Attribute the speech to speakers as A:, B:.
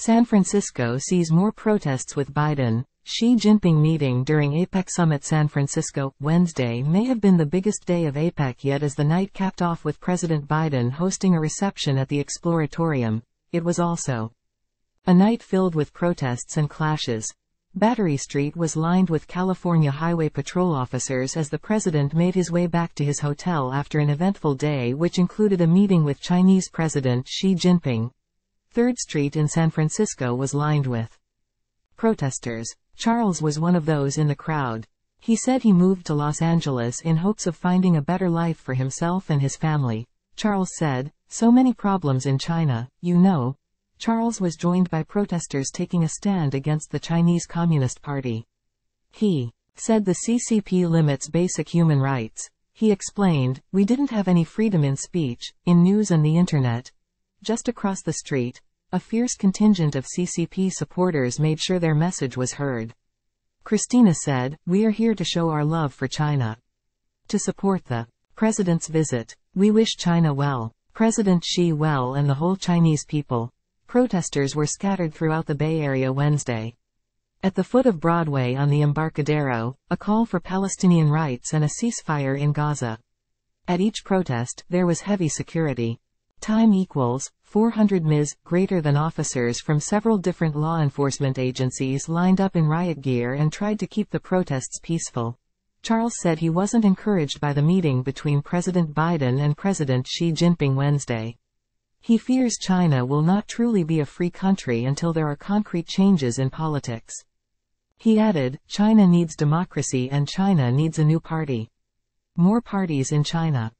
A: San Francisco sees more protests with Biden. Xi Jinping meeting during APEC Summit San Francisco, Wednesday may have been the biggest day of APEC yet as the night capped off with President Biden hosting a reception at the Exploratorium. It was also a night filled with protests and clashes. Battery Street was lined with California Highway Patrol officers as the president made his way back to his hotel after an eventful day which included a meeting with Chinese President Xi Jinping. 3rd Street in San Francisco was lined with protesters. Charles was one of those in the crowd. He said he moved to Los Angeles in hopes of finding a better life for himself and his family. Charles said, so many problems in China, you know. Charles was joined by protesters taking a stand against the Chinese Communist Party. He said the CCP limits basic human rights. He explained, we didn't have any freedom in speech, in news and the internet, just across the street, a fierce contingent of CCP supporters made sure their message was heard. Christina said, We are here to show our love for China. To support the president's visit, we wish China well, President Xi well and the whole Chinese people. Protesters were scattered throughout the Bay Area Wednesday. At the foot of Broadway on the Embarcadero, a call for Palestinian rights and a ceasefire in Gaza. At each protest, there was heavy security. Time equals 400 ms greater than officers from several different law enforcement agencies lined up in riot gear and tried to keep the protests peaceful. Charles said he wasn't encouraged by the meeting between President Biden and President Xi Jinping Wednesday. He fears China will not truly be a free country until there are concrete changes in politics. He added, China needs democracy and China needs a new party. More parties in China.